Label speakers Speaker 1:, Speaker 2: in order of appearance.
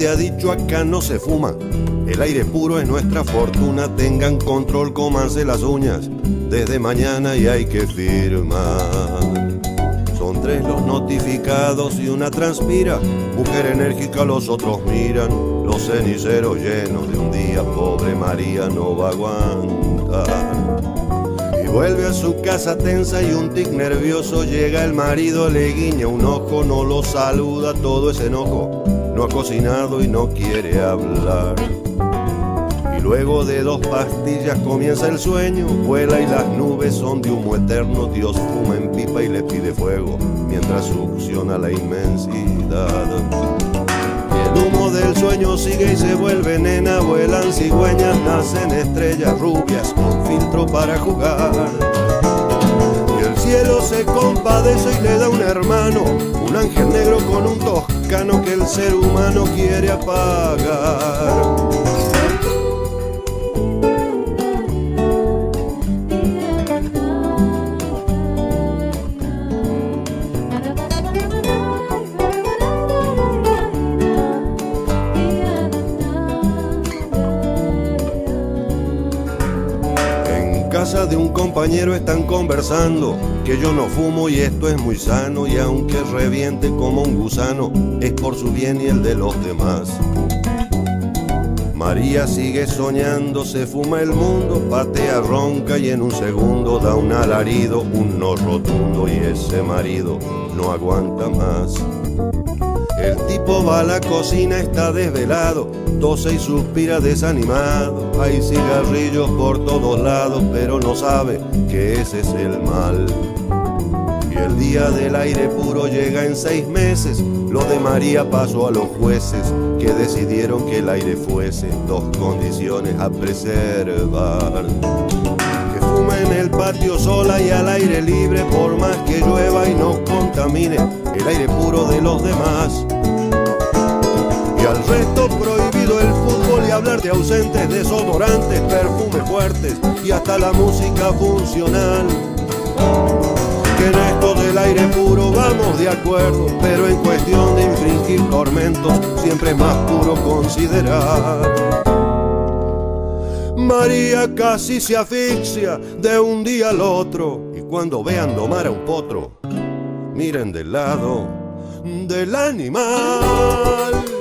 Speaker 1: te ha dicho acá no se fuma. El aire puro es nuestra fortuna, tengan control, cómanse las uñas. Desde mañana y hay que firmar. Son tres los notificados y una transpira. Mujer enérgica, los otros miran. Los ceniceros llenos de un día, pobre María no va a aguantar. Y vuelve a su casa tensa y un tic nervioso. Llega el marido, le guiña un ojo, no lo saluda, todo es enojo. No ha cocinado y no quiere hablar. Y luego de dos pastillas comienza el sueño, vuela y las nubes son de humo eterno, Dios fuma en pipa y le pide fuego, mientras succiona la inmensidad. El humo del sueño sigue y se vuelve nena, vuelan cigüeñas, nacen estrellas rubias con filtro para jugar. Cielo se compadece y le da un hermano, un ángel negro con un toscano que el ser humano quiere apagar. Casa de un compañero están conversando que yo no fumo y esto es muy sano y aunque reviente como un gusano es por su bien y el de los demás. María sigue soñando, se fuma el mundo, patea ronca y en un segundo da un alarido, un no rotundo y ese marido no aguanta más. El tipo va a la cocina, está desvelado, tose y suspira desanimado. Hay cigarrillos por todos lados, pero no sabe que ese es el mal. Y el día del aire puro llega en seis meses. Lo de María pasó a los jueces que decidieron que el aire fuese dos condiciones a preservar. Que fume en el patio sola y al aire libre, por más que llueva y no contamine el aire puro de los demás. Y al resto prohibido el fútbol y hablar de ausentes, desodorantes, perfumes fuertes y hasta la música funcional. Que en esto del aire puro vamos de acuerdo, pero en cuestión de infringir tormentos siempre más puro considerar. María casi se asfixia de un día al otro y cuando vean domar a un potro, miren del lado del animal.